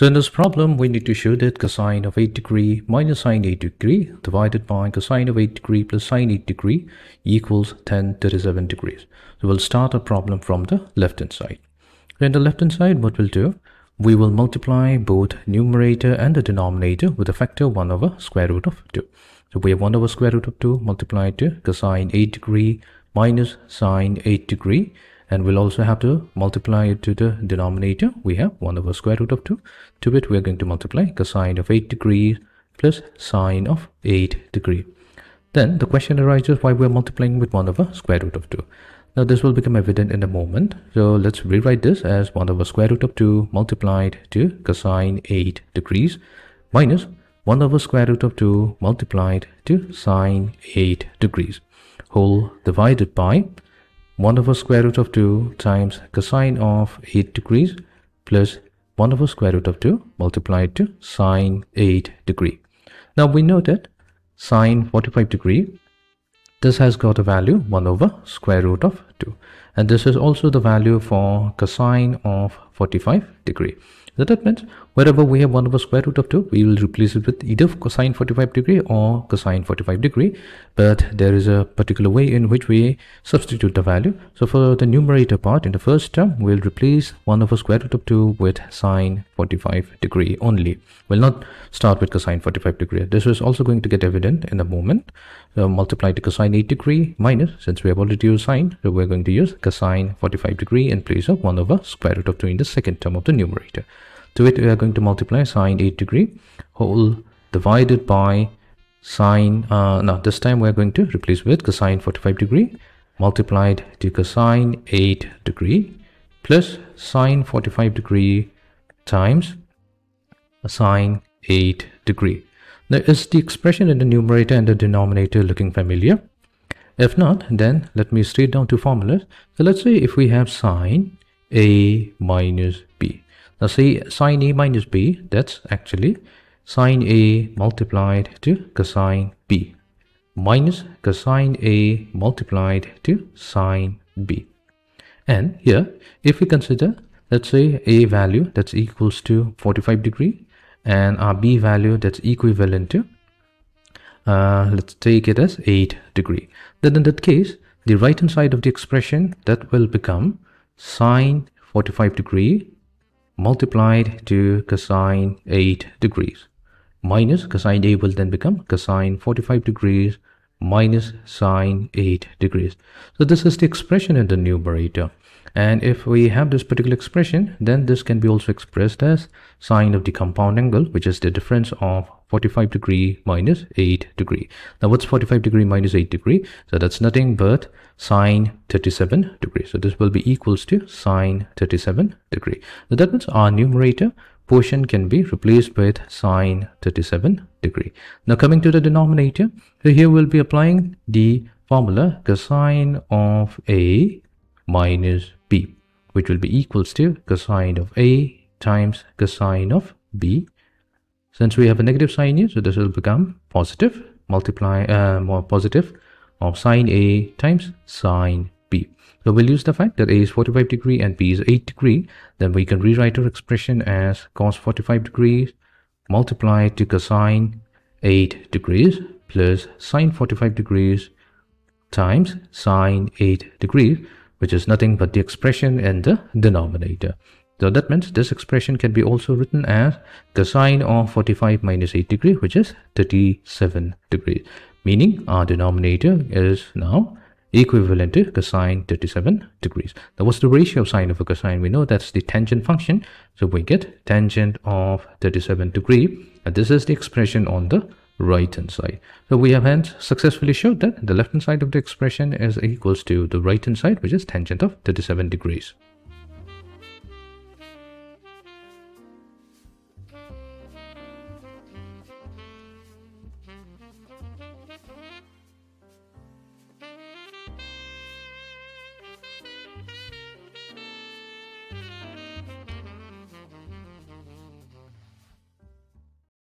So in this problem, we need to show that cosine of 8 degree minus sine 8 degree divided by cosine of 8 degree plus sine 8 degree equals tan 37 degrees. So we'll start our problem from the left hand side. In the left hand side, what we'll do, we will multiply both numerator and the denominator with a factor 1 over square root of 2. So we have 1 over square root of 2 multiplied to cosine 8 degree minus sine 8 degree and we'll also have to multiply it to the denominator. We have 1 over square root of 2 to it we're going to multiply cosine of 8 degrees plus sine of 8 degree. Then the question arises why we're multiplying with 1 over square root of 2 now this will become evident in a moment. So let's rewrite this as 1 over square root of 2 multiplied to cosine 8 degrees minus 1 over square root of 2 multiplied to sine 8 degrees. Whole divided by 1 over square root of 2 times cosine of 8 degrees plus 1 over square root of 2 multiplied to sine 8 degree. Now we know that sine 45 degree, this has got a value 1 over square root of 2 and this is also the value for cosine of 45 degree. So that means wherever we have 1 over square root of 2, we will replace it with either cosine 45 degree or cosine 45 degree. But there is a particular way in which we substitute the value. So for the numerator part, in the first term, we'll replace 1 over square root of 2 with sine 45 degree only. We'll not start with cosine 45 degree. This is also going to get evident in a moment. So multiply to cosine 8 degree minus, since we have already used sine, so we're going to use cosine 45 degree in place of 1 over square root of 2 in the second term of the numerator. To it, we are going to multiply sine 8 degree whole divided by sine, uh, now this time we're going to replace with cosine 45 degree multiplied to cosine 8 degree plus sine 45 degree times sine 8 degree. Now is the expression in the numerator and the denominator looking familiar? If not, then let me straight down to formulas. So let's say if we have sine A minus B. Now see sine A minus B, that's actually sine A multiplied to cosine B minus cosine A multiplied to sine B. And here, if we consider, let's say A value that's equals to 45 degree and our B value that's equivalent to, uh, let's take it as 8 degree. Then in that case, the right hand side of the expression that will become sine 45 degree multiplied to cosine 8 degrees minus cosine A will then become cosine 45 degrees minus sine 8 degrees. So this is the expression in the numerator. And if we have this particular expression, then this can be also expressed as sine of the compound angle, which is the difference of 45 degree minus 8 degree. Now what's 45 degree minus 8 degree? So that's nothing but sine 37 degree. So this will be equals to sine 37 degree. So that means our numerator portion can be replaced with sine 37 degree. Now coming to the denominator, so here we'll be applying the formula cosine of A minus b, which will be equals to cosine of a times cosine of b. Since we have a negative sign here, so this will become positive, multiply uh, more positive of sine a times sine b. So we'll use the fact that a is 45 degree and b is 8 degree. Then we can rewrite our expression as cos 45 degrees multiplied to cosine 8 degrees plus sine 45 degrees times sine 8 degrees which is nothing but the expression in the denominator. So that means this expression can be also written as cosine of 45 minus 8 degree, which is 37 degrees, meaning our denominator is now equivalent to cosine 37 degrees. Now what's the ratio of sine over cosine? We know that's the tangent function. So we get tangent of 37 degree. And this is the expression on the right hand side. So we have hence successfully showed that the left hand side of the expression is equals to the right hand side which is tangent of 37 degrees.